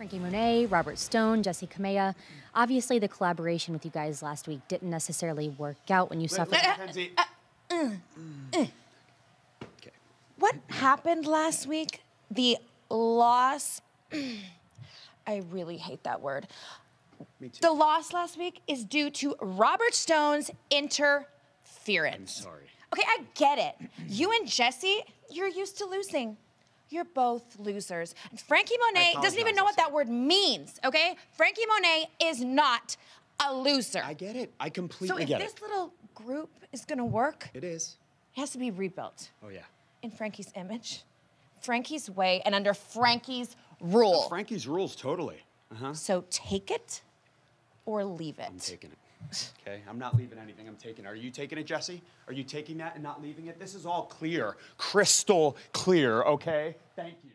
Franky Monet, Robert Stone, Jessi Kamea. Obviously, the collaboration with you guys last week didn't necessarily work out when you suffered. McKenzie. Uh, uh, uh, what happened last week? The loss. I really hate that word. Me too. The loss last week is due to Robert Stone's interference. I'm sorry. Okay, I get it. You and Jessi, you're used to losing. You're both losers. And Franky Monet doesn't even know what that word means, okay? Franky Monet is not a loser. I get it. I completely so completely if this it. little group is gonna work, It is. it has to be rebuilt Oh yeah. in Franky's image, Franky's way, and under Franky's rule. Franky's rules totally. Uh huh. so take it or leave it. I'm taking it. Okay, I'm not leaving anything. I'm taking it. Are you taking it, Jessi? Are you taking that and not leaving it? This is all clear, crystal clear. Okay. Thank you.